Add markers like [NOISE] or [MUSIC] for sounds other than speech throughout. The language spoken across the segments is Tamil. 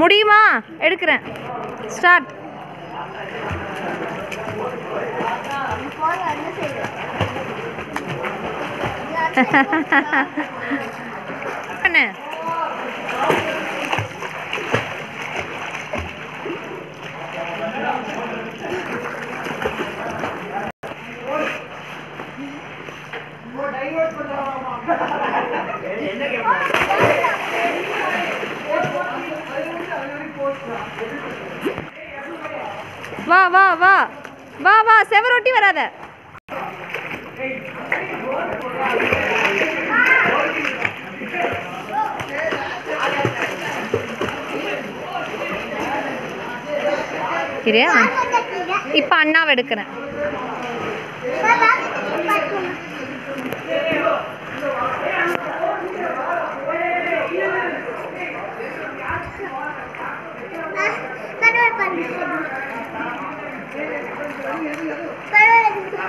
முடியுமா? எடுக்கிறேன். ஸ்டார்ட் ha [LAUGHS] வா வா வா. வா வா செவரொட்டி வராத. சரியா இப்போ அண்ணாவை எடுக்கிறேன்.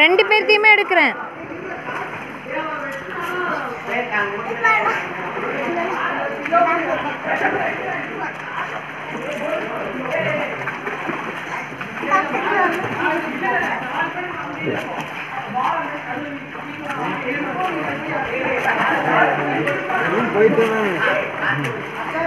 ரெண்டு பேர்த்தையுமே எடுக்கிறேன். போயிட்டு